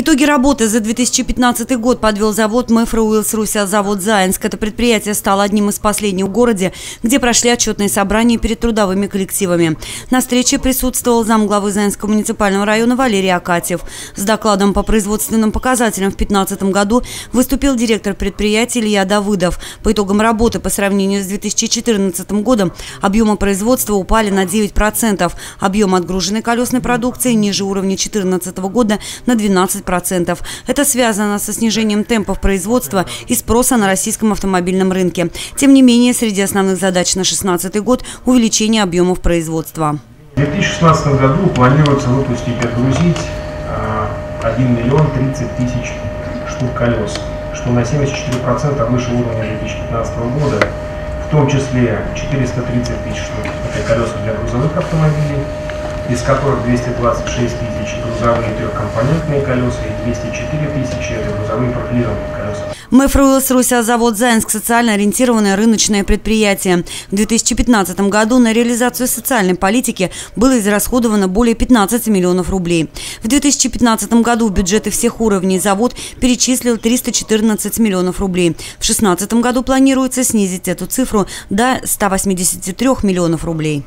Итоги работы за 2015 год подвел завод Мэфро Уиллс Руся завод Заинск. Это предприятие стало одним из последних в городе, где прошли отчетные собрания перед трудовыми коллективами. На встрече присутствовал замглавы Заинского муниципального района Валерий Акатьев. С докладом по производственным показателям в 2015 году выступил директор предприятия Илья Давыдов. По итогам работы по сравнению с 2014 годом объемы производства упали на 9%. Объем отгруженной колесной продукции ниже уровня 2014 года на 12%. 10%. Это связано со снижением темпов производства и спроса на российском автомобильном рынке. Тем не менее, среди основных задач на 2016 год – увеличение объемов производства. В 2016 году планируется выпустить и отгрузить 1 а, миллион 30 тысяч штук колес, что на 74% выше уровня 2015 года, в том числе 430 тысяч штук это колеса для грузовых автомобилей, из которых 226 тысяч грузовые трехкомпонентные колеса и 204 тысячи это грузовые профилированные колеса. Мэфруилс Руся завод Заинск социально ориентированное рыночное предприятие. В 2015 году на реализацию социальной политики было израсходовано более 15 миллионов рублей. В 2015 году в бюджеты всех уровней завод перечислил 314 миллионов рублей. В 2016 году планируется снизить эту цифру до 183 миллионов рублей.